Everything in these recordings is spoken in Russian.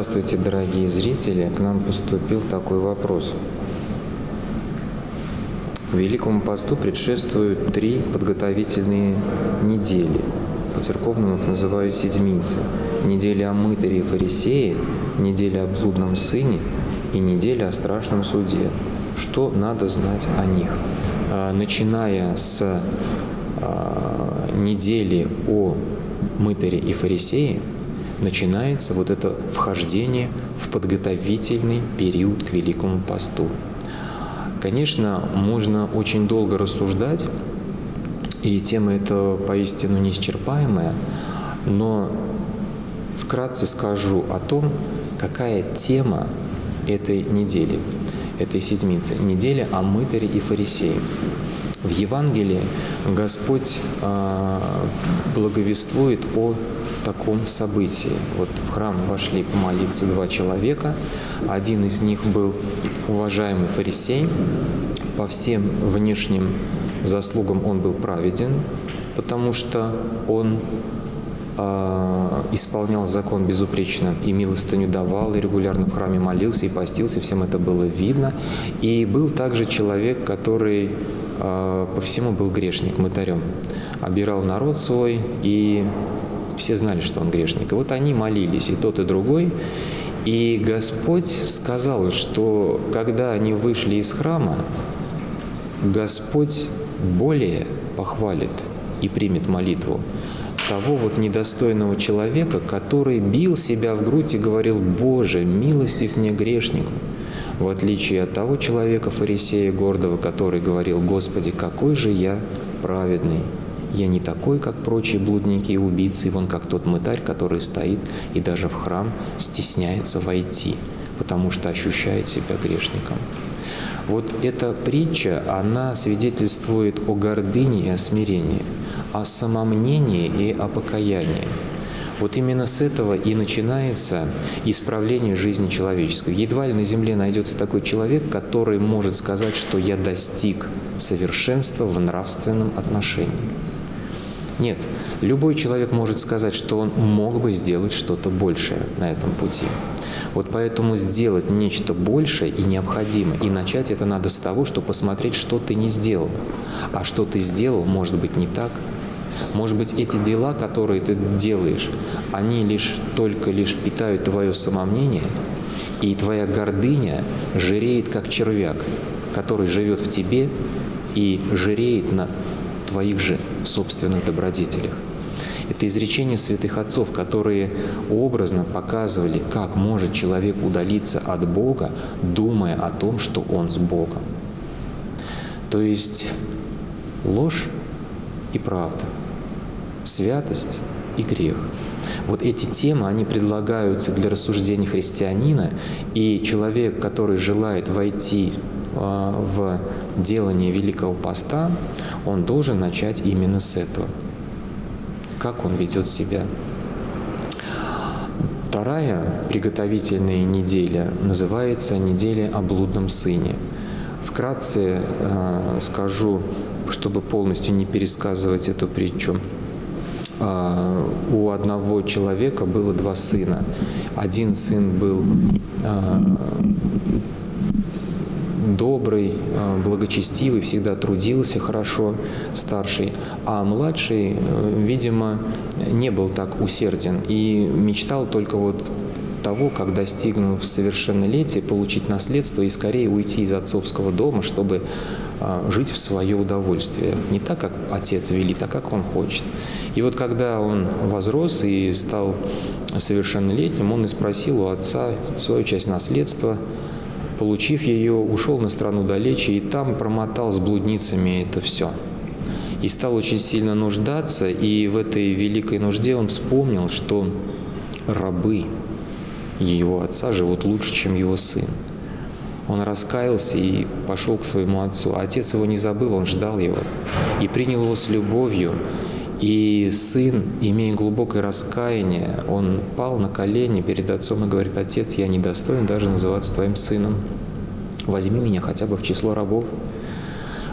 Здравствуйте, дорогие зрители! К нам поступил такой вопрос. Великому посту предшествуют три подготовительные недели. По церковному их называют седмицы. Неделя о мытаре и фарисее, неделя о блудном сыне и неделя о страшном суде. Что надо знать о них? А, начиная с а, недели о мытаре и фарисее, начинается вот это вхождение в подготовительный период к Великому посту. Конечно, можно очень долго рассуждать, и тема эта поистину неисчерпаемая, но вкратце скажу о том, какая тема этой недели, этой седмицы. Неделя о мытаре и фарисее. В Евангелии Господь э, благовествует о таком событии. Вот в храм вошли помолиться два человека. Один из них был уважаемый фарисей. По всем внешним заслугам он был праведен, потому что он э, исполнял закон безупречно и милостыню давал, и регулярно в храме молился, и постился, всем это было видно. И был также человек, который э, по всему был грешник, мытарем. Обирал народ свой и все знали, что он грешник. И вот они молились, и тот, и другой. И Господь сказал, что когда они вышли из храма, Господь более похвалит и примет молитву того вот недостойного человека, который бил себя в грудь и говорил, «Боже, милостив мне грешнику», в отличие от того человека, фарисея гордого, который говорил, «Господи, какой же я праведный, я не такой, как прочие блудники и убийцы, вон как тот мытарь, который стоит и даже в храм стесняется войти, потому что ощущает себя грешником. Вот эта притча, она свидетельствует о гордыне и о смирении, о самомнении и о покаянии. Вот именно с этого и начинается исправление жизни человеческой. Едва ли на земле найдется такой человек, который может сказать, что я достиг совершенства в нравственном отношении. Нет, любой человек может сказать, что он мог бы сделать что-то большее на этом пути. Вот поэтому сделать нечто большее и необходимо. И начать это надо с того, что посмотреть, что ты не сделал. А что ты сделал, может быть, не так. Может быть, эти дела, которые ты делаешь, они лишь только лишь питают твое самомнение, и твоя гордыня жиреет, как червяк, который живет в тебе и жиреет на твоих же собственных добродетелях. Это изречение святых отцов, которые образно показывали, как может человек удалиться от Бога, думая о том, что он с Богом. То есть ложь и правда, святость и грех. Вот эти темы, они предлагаются для рассуждения христианина, и человек, который желает войти а, в делание Великого Поста, он должен начать именно с этого. Как он ведет себя. Вторая приготовительная неделя называется «Неделя о блудном сыне». Вкратце э, скажу, чтобы полностью не пересказывать эту притчу. Э, у одного человека было два сына. Один сын был э, добрый, э, благочестивый, всегда трудился хорошо, старший, а младший, э, видимо, не был так усерден и мечтал только вот того, как достигнув совершеннолетия, получить наследство и скорее уйти из отцовского дома, чтобы э, жить в свое удовольствие. Не так, как отец велит, а как он хочет. И вот когда он возрос и стал совершеннолетним, он и спросил у отца свою часть наследства – Получив ее, ушел на страну далече и там промотал с блудницами это все. И стал очень сильно нуждаться, и в этой великой нужде он вспомнил, что рабы его отца живут лучше, чем его сын. Он раскаялся и пошел к своему отцу. Отец его не забыл, он ждал его и принял его с любовью. И сын, имея глубокое раскаяние, он пал на колени перед отцом и говорит, «Отец, я недостоин даже называться твоим сыном. Возьми меня хотя бы в число рабов».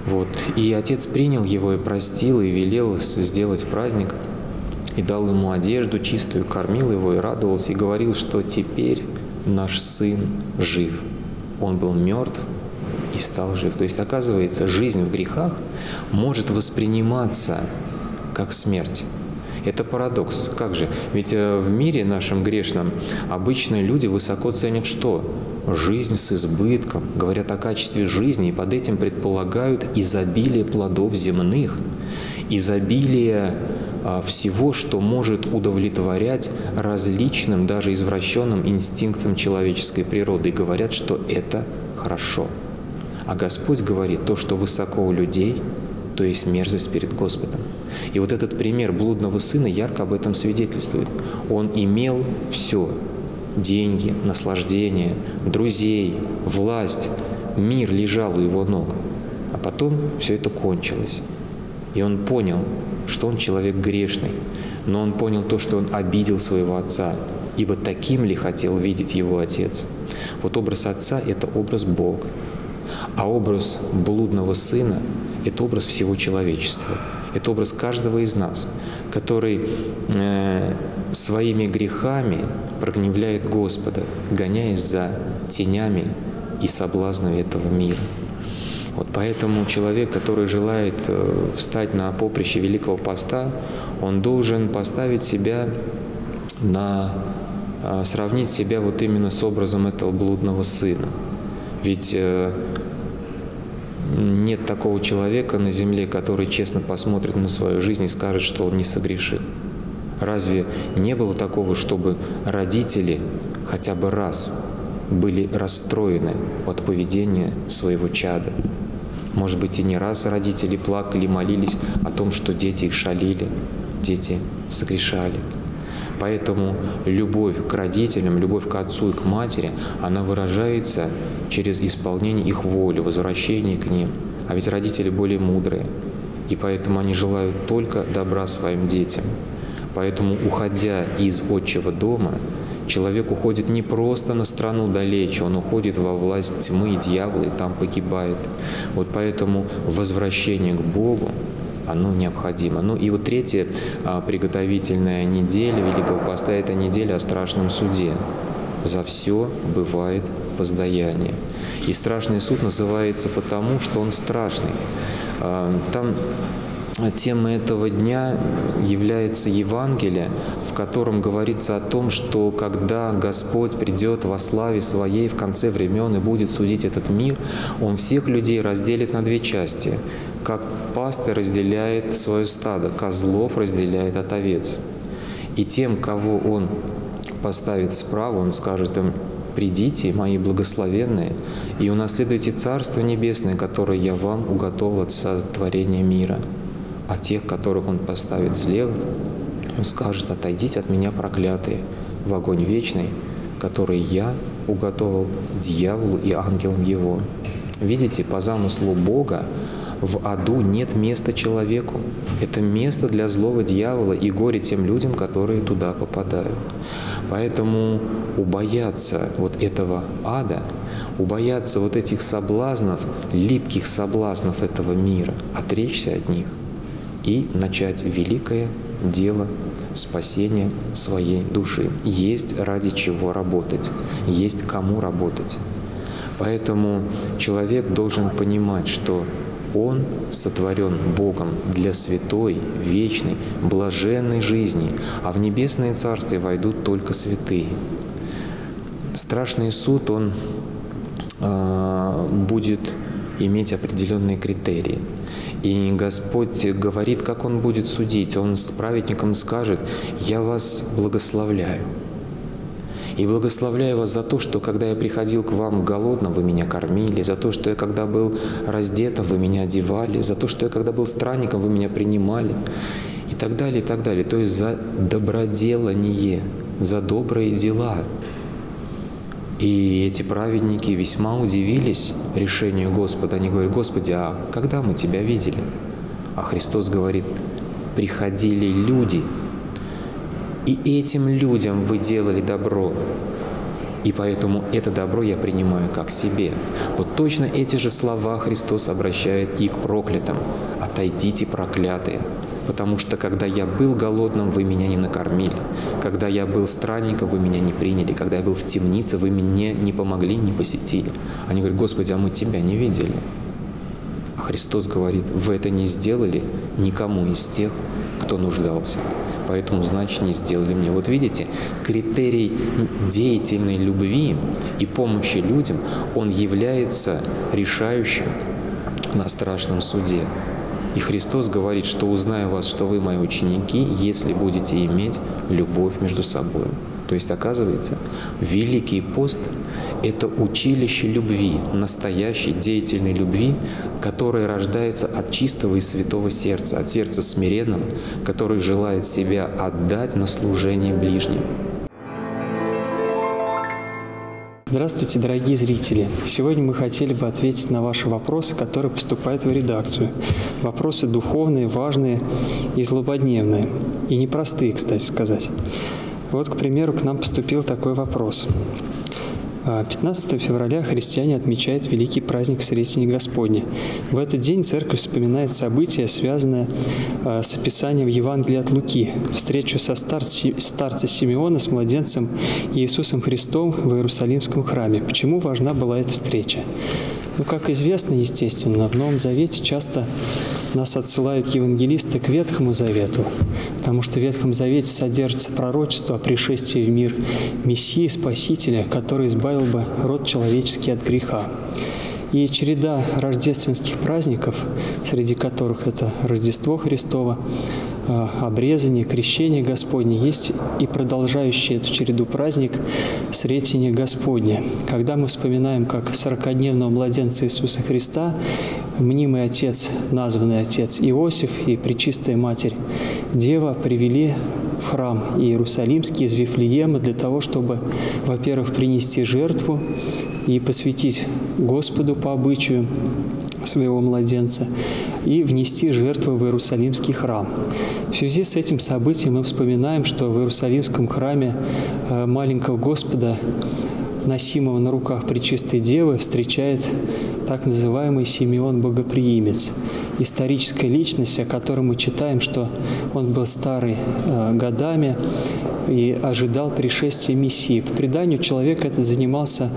Вот. И отец принял его и простил, и велел сделать праздник и дал ему одежду чистую, кормил его и радовался, и говорил, что теперь наш сын жив. Он был мертв и стал жив. То есть, оказывается, жизнь в грехах может восприниматься как смерть. Это парадокс. Как же? Ведь э, в мире нашем грешном обычно люди высоко ценят что? Жизнь с избытком. Говорят о качестве жизни, и под этим предполагают изобилие плодов земных, изобилие а, всего, что может удовлетворять различным, даже извращенным инстинктам человеческой природы. И говорят, что это хорошо. А Господь говорит, то, что высоко у людей, то есть мерзость перед Господом. И вот этот пример блудного сына ярко об этом свидетельствует. Он имел все – деньги, наслаждение, друзей, власть, мир лежал у его ног. А потом все это кончилось. И он понял, что он человек грешный, но он понял то, что он обидел своего отца, ибо таким ли хотел видеть его отец. Вот образ отца – это образ Бога, а образ блудного сына – это образ всего человечества. Это образ каждого из нас, который э, своими грехами прогневляет Господа, гоняясь за тенями и соблазнами этого мира. Вот поэтому человек, который желает э, встать на поприще Великого Поста, он должен поставить себя на э, сравнить себя вот именно с образом этого блудного сына. Ведь э, нет такого человека на земле, который честно посмотрит на свою жизнь и скажет, что он не согрешил. Разве не было такого, чтобы родители хотя бы раз были расстроены от поведения своего чада? Может быть, и не раз родители плакали, молились о том, что дети их шалили, дети согрешали. Поэтому любовь к родителям, любовь к отцу и к матери, она выражается через исполнение их воли, возвращение к ним. А ведь родители более мудрые, и поэтому они желают только добра своим детям. Поэтому, уходя из отчего дома, Человек уходит не просто на страну далече, он уходит во власть тьмы и дьявола, и там погибает. Вот поэтому возвращение к Богу, оно необходимо. Ну и вот третья а, приготовительная неделя Великого Поста – это неделя о страшном суде. За все бывает воздаяние. И страшный суд называется потому, что он страшный. А, там Тема этого дня является Евангелие, в котором говорится о том, что когда Господь придет во славе Своей в конце времен и будет судить этот мир, Он всех людей разделит на две части, как пастырь разделяет свое стадо, козлов разделяет от овец. И тем, кого Он поставит справа, Он скажет им, «Придите, мои благословенные, и унаследуйте Царство Небесное, которое я вам уготовил от сотворения мира» а тех, которых Он поставит слева, Он скажет, отойдите от меня, проклятые, в огонь вечный, который я уготовил дьяволу и ангелам его. Видите, по замыслу Бога в аду нет места человеку. Это место для злого дьявола и горе тем людям, которые туда попадают. Поэтому убояться вот этого ада, убояться вот этих соблазнов, липких соблазнов этого мира, отречься от них – и начать великое дело спасения своей души. Есть ради чего работать, есть кому работать. Поэтому человек должен понимать, что он сотворен Богом для святой, вечной, блаженной жизни, а в небесное царствие войдут только святые. Страшный суд, он э, будет иметь определенные критерии. И Господь говорит, как Он будет судить. Он с праведником скажет, «Я вас благословляю». И благословляю вас за то, что когда я приходил к вам голодным, вы меня кормили, за то, что я когда был раздетым, вы меня одевали, за то, что я когда был странником, вы меня принимали, и так далее, и так далее. То есть за доброделание, за добрые дела, и эти праведники весьма удивились решению Господа. Они говорят, Господи, а когда мы Тебя видели? А Христос говорит, приходили люди, и этим людям вы делали добро. И поэтому это добро я принимаю как себе. Вот точно эти же слова Христос обращает и к проклятым. «Отойдите, проклятые, потому что когда я был голодным, вы меня не накормили, когда я был странником, вы меня не приняли, когда я был в темнице, вы мне не помогли, не посетили. Они говорят, Господи, а мы Тебя не видели. А Христос говорит, вы это не сделали никому из тех, кто нуждался. Поэтому, значит, не сделали мне. Вот видите, критерий деятельной любви и помощи людям, он является решающим на страшном суде. И Христос говорит, что узнаю вас, что вы мои ученики, если будете иметь любовь между собой. То есть, оказывается, Великий пост – это училище любви, настоящей деятельной любви, которая рождается от чистого и святого сердца, от сердца смиренного, который желает себя отдать на служение ближним. Здравствуйте, дорогие зрители! Сегодня мы хотели бы ответить на ваши вопросы, которые поступают в редакцию. Вопросы духовные, важные и злободневные. И непростые, кстати сказать. Вот, к примеру, к нам поступил такой вопрос. 15 а, февраля христиане отмечают великий праздник Сретения Господня. В этот день церковь вспоминает события, связанные а, с описанием Евангелия от Луки, встречу со старцем Симеона с младенцем Иисусом Христом в Иерусалимском храме. Почему важна была эта встреча? Ну, как известно, естественно, в Новом Завете часто нас отсылают евангелисты к Ветхому Завету, потому что в Ветхом Завете содержится пророчество о пришествии в мир Мессии, Спасителя, который избавил бы род человеческий от греха. И череда рождественских праздников, среди которых это Рождество Христово, обрезание, крещение Господне, есть и продолжающий эту череду праздник Сретение Господне. Когда мы вспоминаем, как сорокодневного младенца Иисуса Христа, мнимый отец, названный отец Иосиф и Пречистая Матерь Дева привели в храм Иерусалимский из Вифлеема для того, чтобы, во-первых, принести жертву и посвятить Господу по обычаю, своего младенца и внести жертву в Иерусалимский храм. В связи с этим событием мы вспоминаем, что в Иерусалимском храме э, маленького Господа, носимого на руках Пречистой Девы, встречает так называемый Симеон Богоприимец, историческая личность, о которой мы читаем, что он был старый э, годами и ожидал пришествия Мессии. По преданию человек этот занимался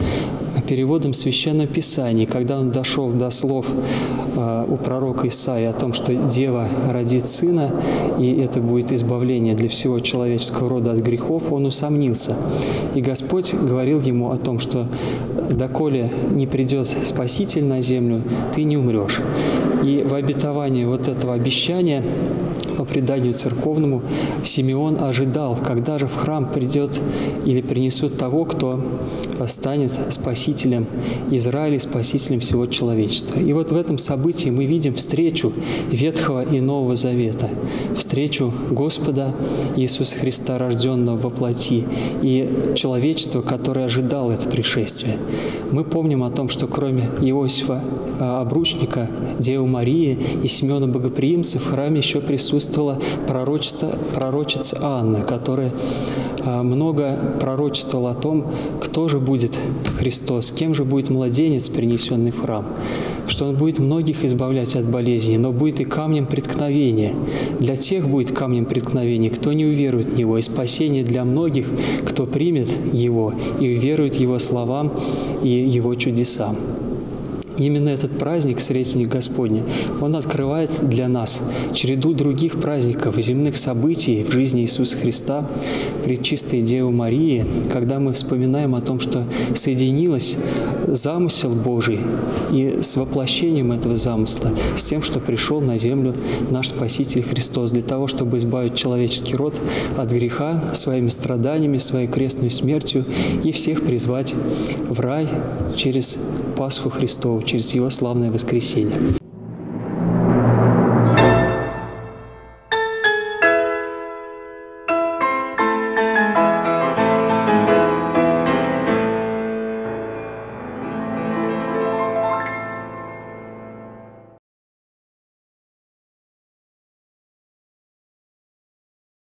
переводом Священного Писания. когда он дошел до слов э, у пророка Исаии о том, что Дева родит сына, и это будет избавление для всего человеческого рода от грехов, он усомнился. И Господь говорил ему о том, что доколе не придет Спаситель на землю, ты не умрешь. И в обетовании вот этого обещания по преданию церковному, Симеон ожидал, когда же в храм придет или принесут того, кто станет спасителем Израиля, спасителем всего человечества. И вот в этом событии мы видим встречу Ветхого и Нового Завета, встречу Господа Иисуса Христа, рожденного во плоти, и человечества, которое ожидало это пришествие. Мы помним о том, что кроме Иосифа а, Обручника, Девы Марии и Семена Богоприимца в храме еще присутствует присутствовала пророчество, пророчица Анна, которая а, много пророчествовала о том, кто же будет Христос, кем же будет младенец, принесенный в храм, что Он будет многих избавлять от болезней, но будет и камнем преткновения. Для тех будет камнем преткновения, кто не уверует в Него, и спасение для многих, кто примет Его и уверует Его словам и Его чудесам. Именно этот праздник, Сретенник Господня, он открывает для нас череду других праздников и земных событий в жизни Иисуса Христа, пред чистой Девы Марии, когда мы вспоминаем о том, что соединилась замысел Божий и с воплощением этого замысла, с тем, что пришел на землю наш Спаситель Христос для того, чтобы избавить человеческий род от греха своими страданиями, своей крестной смертью и всех призвать в рай через Пасху Христову, через Его славное воскресение.